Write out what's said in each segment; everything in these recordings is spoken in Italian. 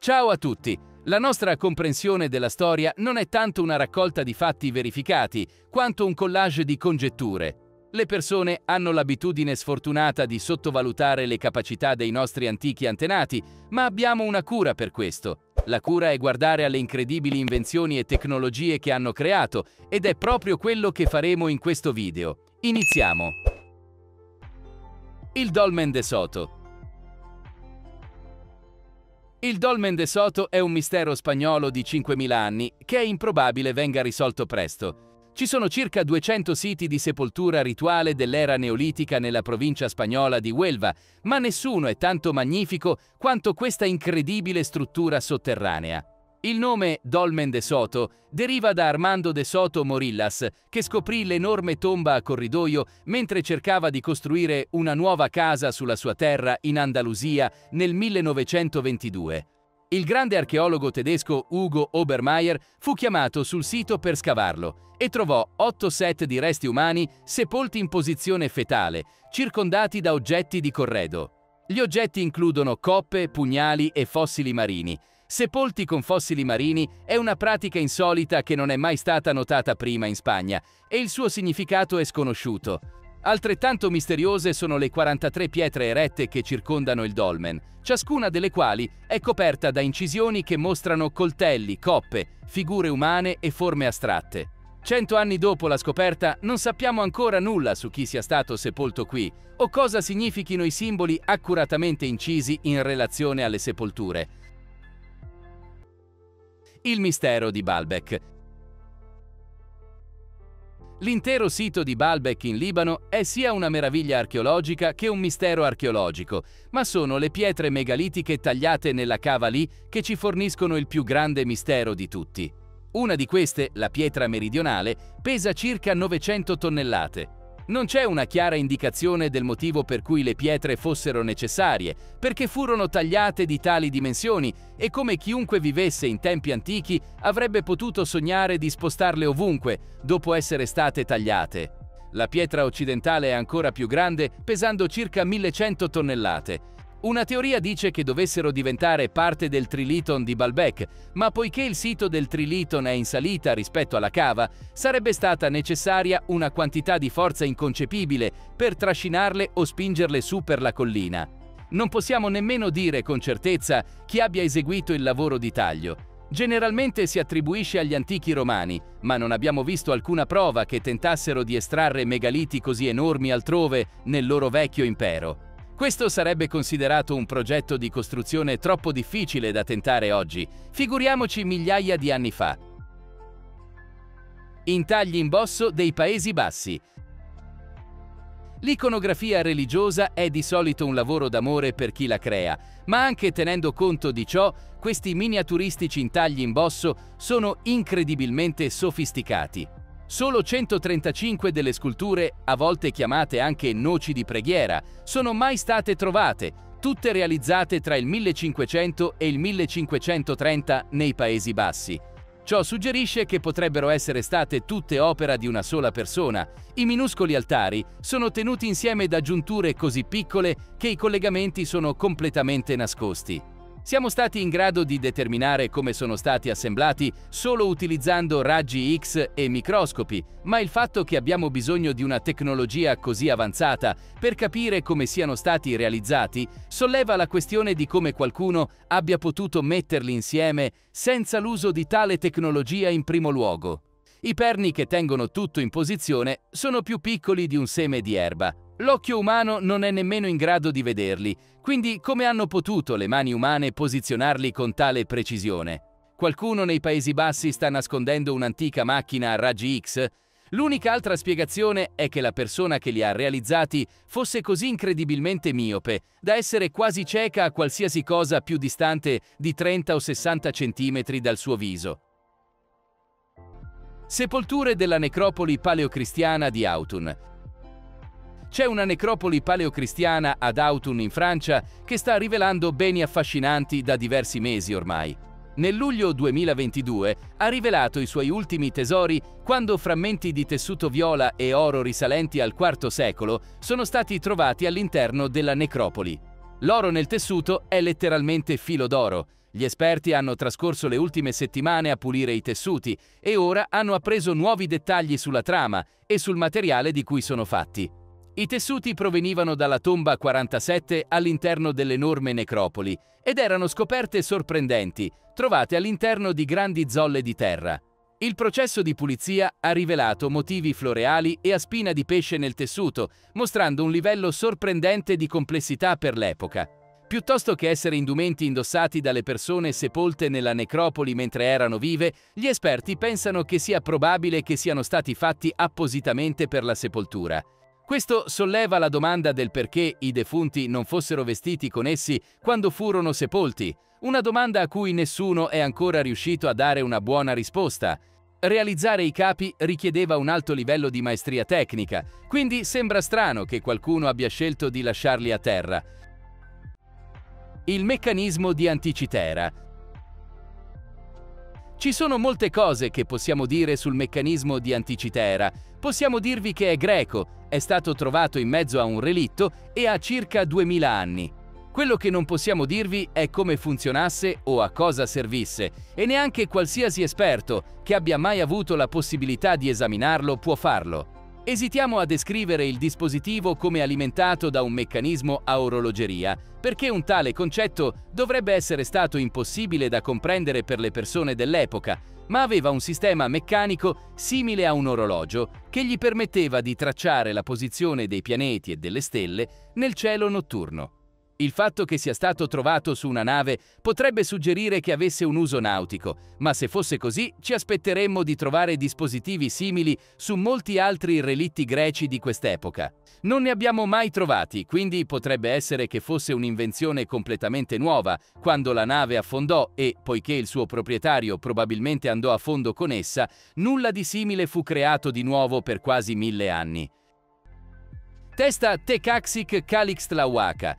Ciao a tutti! La nostra comprensione della storia non è tanto una raccolta di fatti verificati, quanto un collage di congetture. Le persone hanno l'abitudine sfortunata di sottovalutare le capacità dei nostri antichi antenati, ma abbiamo una cura per questo. La cura è guardare alle incredibili invenzioni e tecnologie che hanno creato, ed è proprio quello che faremo in questo video. Iniziamo! Il Dolmen de Soto il Dolmen de Soto è un mistero spagnolo di 5.000 anni che è improbabile venga risolto presto. Ci sono circa 200 siti di sepoltura rituale dell'era neolitica nella provincia spagnola di Huelva, ma nessuno è tanto magnifico quanto questa incredibile struttura sotterranea. Il nome Dolmen de Soto deriva da Armando de Soto Morillas, che scoprì l'enorme tomba a corridoio mentre cercava di costruire una nuova casa sulla sua terra in Andalusia nel 1922. Il grande archeologo tedesco Ugo Obermeier fu chiamato sul sito per scavarlo e trovò otto set di resti umani sepolti in posizione fetale, circondati da oggetti di corredo. Gli oggetti includono coppe, pugnali e fossili marini, Sepolti con fossili marini è una pratica insolita che non è mai stata notata prima in Spagna e il suo significato è sconosciuto. Altrettanto misteriose sono le 43 pietre erette che circondano il dolmen, ciascuna delle quali è coperta da incisioni che mostrano coltelli, coppe, figure umane e forme astratte. Cento anni dopo la scoperta non sappiamo ancora nulla su chi sia stato sepolto qui o cosa significhino i simboli accuratamente incisi in relazione alle sepolture. Il mistero di Baalbek. L'intero sito di Baalbek in Libano è sia una meraviglia archeologica che un mistero archeologico, ma sono le pietre megalitiche tagliate nella cava lì che ci forniscono il più grande mistero di tutti. Una di queste, la pietra meridionale, pesa circa 900 tonnellate. Non c'è una chiara indicazione del motivo per cui le pietre fossero necessarie, perché furono tagliate di tali dimensioni e come chiunque vivesse in tempi antichi avrebbe potuto sognare di spostarle ovunque dopo essere state tagliate. La pietra occidentale è ancora più grande, pesando circa 1100 tonnellate, una teoria dice che dovessero diventare parte del Triliton di Baalbek, ma poiché il sito del Triliton è in salita rispetto alla cava, sarebbe stata necessaria una quantità di forza inconcepibile per trascinarle o spingerle su per la collina. Non possiamo nemmeno dire con certezza chi abbia eseguito il lavoro di taglio. Generalmente si attribuisce agli antichi romani, ma non abbiamo visto alcuna prova che tentassero di estrarre megaliti così enormi altrove nel loro vecchio impero. Questo sarebbe considerato un progetto di costruzione troppo difficile da tentare oggi, figuriamoci migliaia di anni fa. Intagli in bosso dei Paesi Bassi. L'iconografia religiosa è di solito un lavoro d'amore per chi la crea, ma anche tenendo conto di ciò, questi miniaturistici intagli in bosso sono incredibilmente sofisticati. Solo 135 delle sculture, a volte chiamate anche noci di preghiera, sono mai state trovate, tutte realizzate tra il 1500 e il 1530 nei Paesi Bassi. Ciò suggerisce che potrebbero essere state tutte opera di una sola persona. I minuscoli altari sono tenuti insieme da giunture così piccole che i collegamenti sono completamente nascosti. Siamo stati in grado di determinare come sono stati assemblati solo utilizzando raggi X e microscopi, ma il fatto che abbiamo bisogno di una tecnologia così avanzata per capire come siano stati realizzati solleva la questione di come qualcuno abbia potuto metterli insieme senza l'uso di tale tecnologia in primo luogo. I perni che tengono tutto in posizione sono più piccoli di un seme di erba, L'occhio umano non è nemmeno in grado di vederli, quindi come hanno potuto le mani umane posizionarli con tale precisione? Qualcuno nei Paesi Bassi sta nascondendo un'antica macchina a raggi X? L'unica altra spiegazione è che la persona che li ha realizzati fosse così incredibilmente miope da essere quasi cieca a qualsiasi cosa più distante di 30 o 60 centimetri dal suo viso. Sepolture della necropoli paleocristiana di Autun, c'è una necropoli paleocristiana ad Autun in Francia che sta rivelando beni affascinanti da diversi mesi ormai. Nel luglio 2022 ha rivelato i suoi ultimi tesori quando frammenti di tessuto viola e oro risalenti al IV secolo sono stati trovati all'interno della necropoli. L'oro nel tessuto è letteralmente filo d'oro. Gli esperti hanno trascorso le ultime settimane a pulire i tessuti e ora hanno appreso nuovi dettagli sulla trama e sul materiale di cui sono fatti. I tessuti provenivano dalla tomba 47 all'interno dell'enorme necropoli ed erano scoperte sorprendenti, trovate all'interno di grandi zolle di terra. Il processo di pulizia ha rivelato motivi floreali e a spina di pesce nel tessuto, mostrando un livello sorprendente di complessità per l'epoca. Piuttosto che essere indumenti indossati dalle persone sepolte nella necropoli mentre erano vive, gli esperti pensano che sia probabile che siano stati fatti appositamente per la sepoltura. Questo solleva la domanda del perché i defunti non fossero vestiti con essi quando furono sepolti, una domanda a cui nessuno è ancora riuscito a dare una buona risposta. Realizzare i capi richiedeva un alto livello di maestria tecnica, quindi sembra strano che qualcuno abbia scelto di lasciarli a terra. Il meccanismo di Anticitera. Ci sono molte cose che possiamo dire sul meccanismo di Anticitera. Possiamo dirvi che è greco, è stato trovato in mezzo a un relitto e ha circa 2000 anni. Quello che non possiamo dirvi è come funzionasse o a cosa servisse, e neanche qualsiasi esperto che abbia mai avuto la possibilità di esaminarlo può farlo. Esitiamo a descrivere il dispositivo come alimentato da un meccanismo a orologeria, perché un tale concetto dovrebbe essere stato impossibile da comprendere per le persone dell'epoca, ma aveva un sistema meccanico simile a un orologio che gli permetteva di tracciare la posizione dei pianeti e delle stelle nel cielo notturno. Il fatto che sia stato trovato su una nave potrebbe suggerire che avesse un uso nautico, ma se fosse così ci aspetteremmo di trovare dispositivi simili su molti altri relitti greci di quest'epoca. Non ne abbiamo mai trovati, quindi potrebbe essere che fosse un'invenzione completamente nuova quando la nave affondò e, poiché il suo proprietario probabilmente andò a fondo con essa, nulla di simile fu creato di nuovo per quasi mille anni. Testa Tekaxic Calix Tlawaka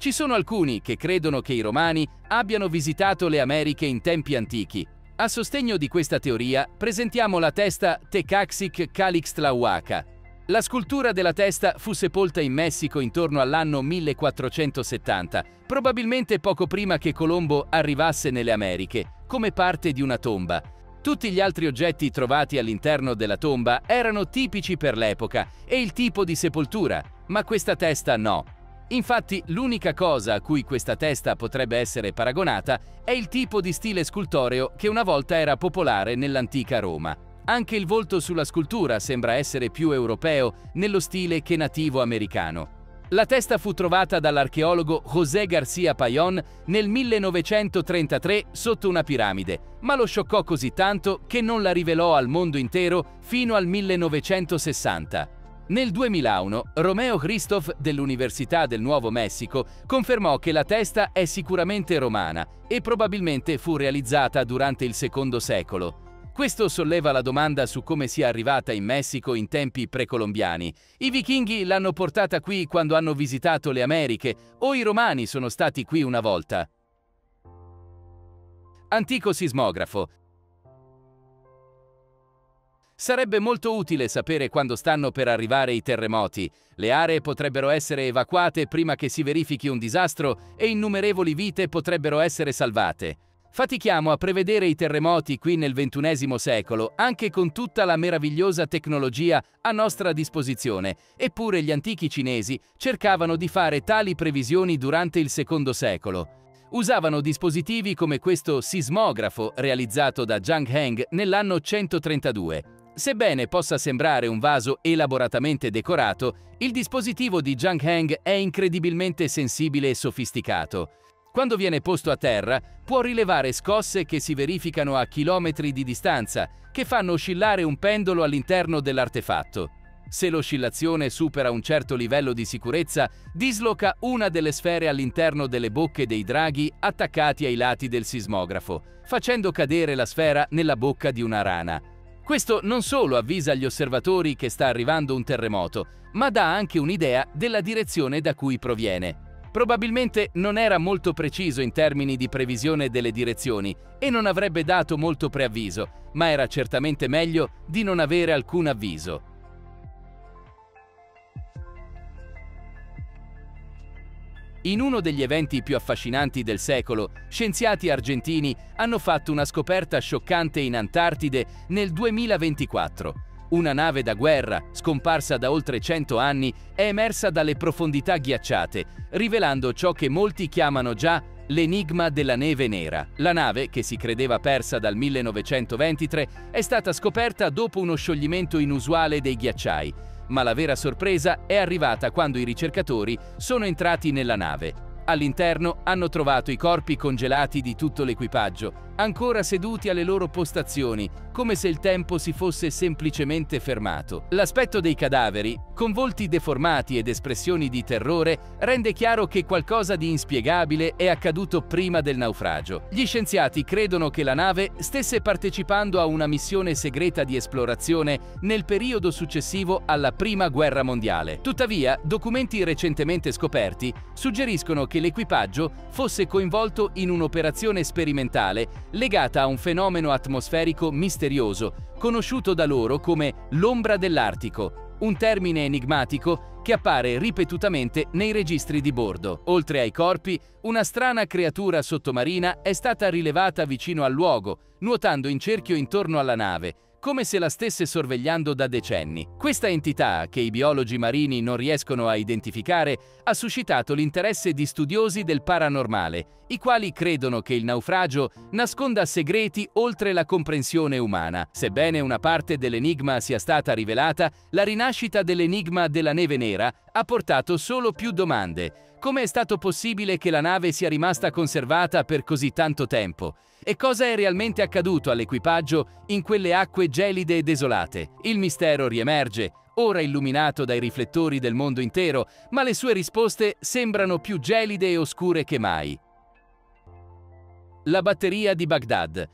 ci sono alcuni che credono che i Romani abbiano visitato le Americhe in tempi antichi. A sostegno di questa teoria presentiamo la testa Tecaxic Calix Tlahuaca. La scultura della testa fu sepolta in Messico intorno all'anno 1470, probabilmente poco prima che Colombo arrivasse nelle Americhe, come parte di una tomba. Tutti gli altri oggetti trovati all'interno della tomba erano tipici per l'epoca e il tipo di sepoltura, ma questa testa no. Infatti l'unica cosa a cui questa testa potrebbe essere paragonata è il tipo di stile scultoreo che una volta era popolare nell'antica Roma. Anche il volto sulla scultura sembra essere più europeo nello stile che nativo americano. La testa fu trovata dall'archeologo José García Payón nel 1933 sotto una piramide, ma lo scioccò così tanto che non la rivelò al mondo intero fino al 1960. Nel 2001 Romeo Christoph dell'Università del Nuovo Messico confermò che la testa è sicuramente romana e probabilmente fu realizzata durante il secondo secolo. Questo solleva la domanda su come sia arrivata in Messico in tempi precolombiani. I vichinghi l'hanno portata qui quando hanno visitato le Americhe o i romani sono stati qui una volta. Antico sismografo Sarebbe molto utile sapere quando stanno per arrivare i terremoti. Le aree potrebbero essere evacuate prima che si verifichi un disastro e innumerevoli vite potrebbero essere salvate. Fatichiamo a prevedere i terremoti qui nel XXI secolo, anche con tutta la meravigliosa tecnologia a nostra disposizione, eppure gli antichi cinesi cercavano di fare tali previsioni durante il secondo secolo. Usavano dispositivi come questo sismografo realizzato da Zhang Heng nell'anno 132. Sebbene possa sembrare un vaso elaboratamente decorato, il dispositivo di Zhang Heng è incredibilmente sensibile e sofisticato. Quando viene posto a terra, può rilevare scosse che si verificano a chilometri di distanza, che fanno oscillare un pendolo all'interno dell'artefatto. Se l'oscillazione supera un certo livello di sicurezza, disloca una delle sfere all'interno delle bocche dei draghi attaccati ai lati del sismografo, facendo cadere la sfera nella bocca di una rana. Questo non solo avvisa gli osservatori che sta arrivando un terremoto, ma dà anche un'idea della direzione da cui proviene. Probabilmente non era molto preciso in termini di previsione delle direzioni e non avrebbe dato molto preavviso, ma era certamente meglio di non avere alcun avviso. In uno degli eventi più affascinanti del secolo, scienziati argentini hanno fatto una scoperta scioccante in Antartide nel 2024. Una nave da guerra, scomparsa da oltre 100 anni, è emersa dalle profondità ghiacciate, rivelando ciò che molti chiamano già l'enigma della neve nera. La nave, che si credeva persa dal 1923, è stata scoperta dopo uno scioglimento inusuale dei ghiacciai ma la vera sorpresa è arrivata quando i ricercatori sono entrati nella nave. All'interno hanno trovato i corpi congelati di tutto l'equipaggio, ancora seduti alle loro postazioni, come se il tempo si fosse semplicemente fermato. L'aspetto dei cadaveri, con volti deformati ed espressioni di terrore, rende chiaro che qualcosa di inspiegabile è accaduto prima del naufragio. Gli scienziati credono che la nave stesse partecipando a una missione segreta di esplorazione nel periodo successivo alla Prima Guerra Mondiale. Tuttavia, documenti recentemente scoperti suggeriscono che l'equipaggio fosse coinvolto in un'operazione sperimentale legata a un fenomeno atmosferico misterioso, conosciuto da loro come l'ombra dell'Artico, un termine enigmatico che appare ripetutamente nei registri di bordo. Oltre ai corpi, una strana creatura sottomarina è stata rilevata vicino al luogo, nuotando in cerchio intorno alla nave, come se la stesse sorvegliando da decenni. Questa entità, che i biologi marini non riescono a identificare, ha suscitato l'interesse di studiosi del paranormale, i quali credono che il naufragio nasconda segreti oltre la comprensione umana. Sebbene una parte dell'enigma sia stata rivelata, la rinascita dell'enigma della neve nera ha portato solo più domande. Come è stato possibile che la nave sia rimasta conservata per così tanto tempo? E cosa è realmente accaduto all'equipaggio in quelle acque gelide e desolate? Il mistero riemerge, ora illuminato dai riflettori del mondo intero, ma le sue risposte sembrano più gelide e oscure che mai. La batteria di Baghdad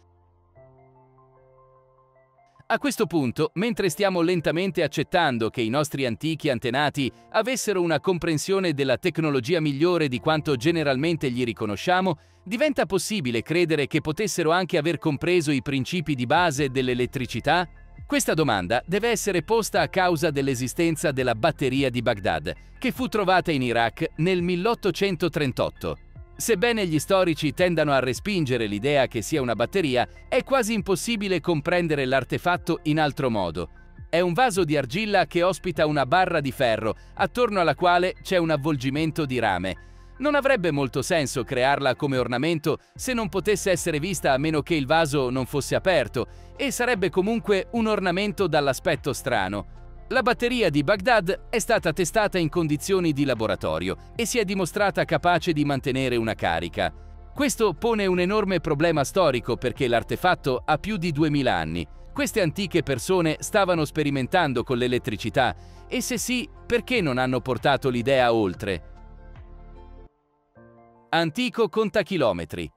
a questo punto, mentre stiamo lentamente accettando che i nostri antichi antenati avessero una comprensione della tecnologia migliore di quanto generalmente gli riconosciamo, diventa possibile credere che potessero anche aver compreso i principi di base dell'elettricità? Questa domanda deve essere posta a causa dell'esistenza della batteria di Baghdad, che fu trovata in Iraq nel 1838. Sebbene gli storici tendano a respingere l'idea che sia una batteria, è quasi impossibile comprendere l'artefatto in altro modo. È un vaso di argilla che ospita una barra di ferro, attorno alla quale c'è un avvolgimento di rame. Non avrebbe molto senso crearla come ornamento se non potesse essere vista a meno che il vaso non fosse aperto, e sarebbe comunque un ornamento dall'aspetto strano. La batteria di Baghdad è stata testata in condizioni di laboratorio e si è dimostrata capace di mantenere una carica. Questo pone un enorme problema storico perché l'artefatto ha più di 2000 anni. Queste antiche persone stavano sperimentando con l'elettricità e se sì, perché non hanno portato l'idea oltre? Antico contachilometri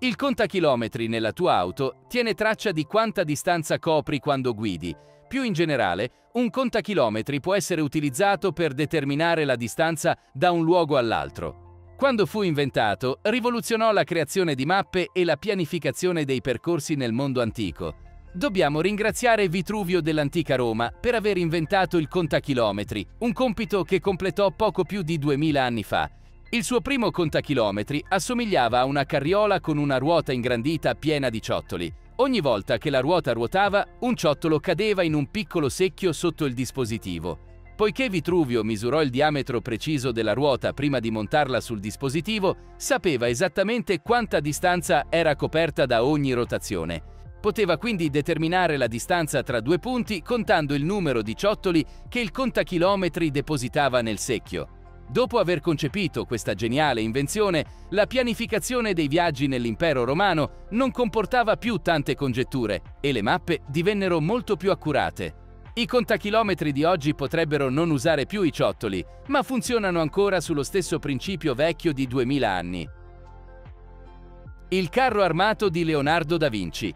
il contachilometri nella tua auto tiene traccia di quanta distanza copri quando guidi. Più in generale, un contachilometri può essere utilizzato per determinare la distanza da un luogo all'altro. Quando fu inventato, rivoluzionò la creazione di mappe e la pianificazione dei percorsi nel mondo antico. Dobbiamo ringraziare Vitruvio dell'antica Roma per aver inventato il contachilometri, un compito che completò poco più di 2000 anni fa il suo primo contachilometri assomigliava a una carriola con una ruota ingrandita piena di ciottoli. Ogni volta che la ruota ruotava, un ciottolo cadeva in un piccolo secchio sotto il dispositivo. Poiché Vitruvio misurò il diametro preciso della ruota prima di montarla sul dispositivo, sapeva esattamente quanta distanza era coperta da ogni rotazione. Poteva quindi determinare la distanza tra due punti contando il numero di ciottoli che il contachilometri depositava nel secchio. Dopo aver concepito questa geniale invenzione, la pianificazione dei viaggi nell'impero romano non comportava più tante congetture e le mappe divennero molto più accurate. I contachilometri di oggi potrebbero non usare più i ciottoli, ma funzionano ancora sullo stesso principio vecchio di 2000 anni. Il carro armato di Leonardo da Vinci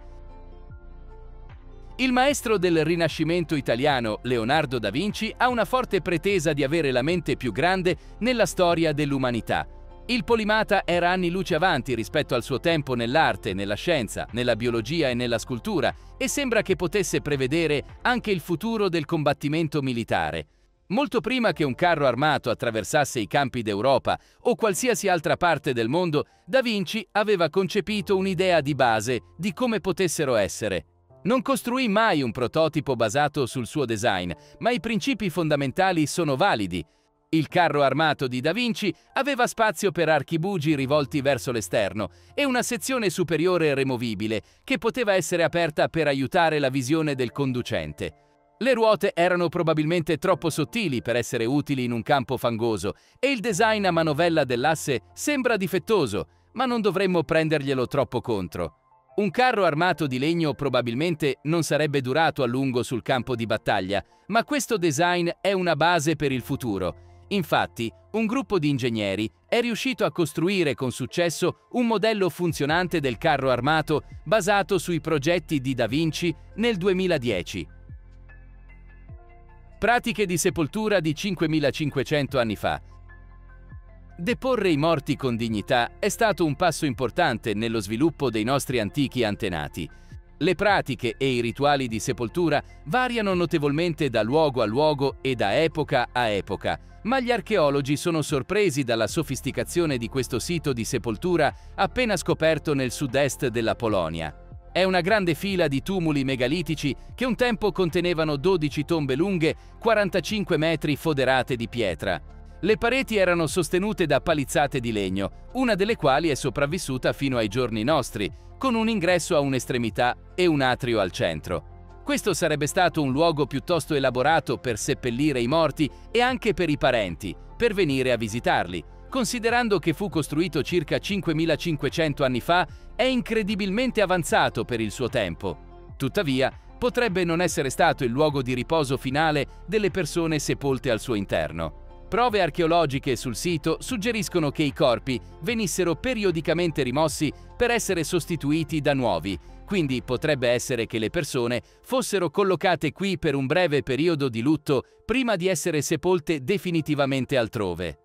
il maestro del Rinascimento italiano, Leonardo da Vinci, ha una forte pretesa di avere la mente più grande nella storia dell'umanità. Il polimata era anni luce avanti rispetto al suo tempo nell'arte, nella scienza, nella biologia e nella scultura e sembra che potesse prevedere anche il futuro del combattimento militare. Molto prima che un carro armato attraversasse i campi d'Europa o qualsiasi altra parte del mondo, Da Vinci aveva concepito un'idea di base di come potessero essere. Non costruì mai un prototipo basato sul suo design, ma i principi fondamentali sono validi. Il carro armato di Da Vinci aveva spazio per archibugi rivolti verso l'esterno e una sezione superiore removibile che poteva essere aperta per aiutare la visione del conducente. Le ruote erano probabilmente troppo sottili per essere utili in un campo fangoso e il design a manovella dell'asse sembra difettoso, ma non dovremmo prenderglielo troppo contro. Un carro armato di legno probabilmente non sarebbe durato a lungo sul campo di battaglia, ma questo design è una base per il futuro. Infatti, un gruppo di ingegneri è riuscito a costruire con successo un modello funzionante del carro armato basato sui progetti di Da Vinci nel 2010. Pratiche di sepoltura di 5500 anni fa. Deporre i morti con dignità è stato un passo importante nello sviluppo dei nostri antichi antenati. Le pratiche e i rituali di sepoltura variano notevolmente da luogo a luogo e da epoca a epoca, ma gli archeologi sono sorpresi dalla sofisticazione di questo sito di sepoltura appena scoperto nel sud-est della Polonia. È una grande fila di tumuli megalitici che un tempo contenevano 12 tombe lunghe, 45 metri foderate di pietra. Le pareti erano sostenute da palizzate di legno, una delle quali è sopravvissuta fino ai giorni nostri, con un ingresso a un'estremità e un atrio al centro. Questo sarebbe stato un luogo piuttosto elaborato per seppellire i morti e anche per i parenti, per venire a visitarli, considerando che fu costruito circa 5500 anni fa, è incredibilmente avanzato per il suo tempo. Tuttavia, potrebbe non essere stato il luogo di riposo finale delle persone sepolte al suo interno. Prove archeologiche sul sito suggeriscono che i corpi venissero periodicamente rimossi per essere sostituiti da nuovi, quindi potrebbe essere che le persone fossero collocate qui per un breve periodo di lutto prima di essere sepolte definitivamente altrove.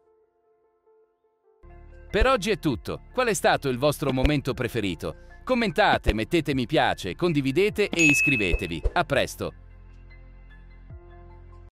Per oggi è tutto. Qual è stato il vostro momento preferito? Commentate, mettete mi piace, condividete e iscrivetevi. A presto!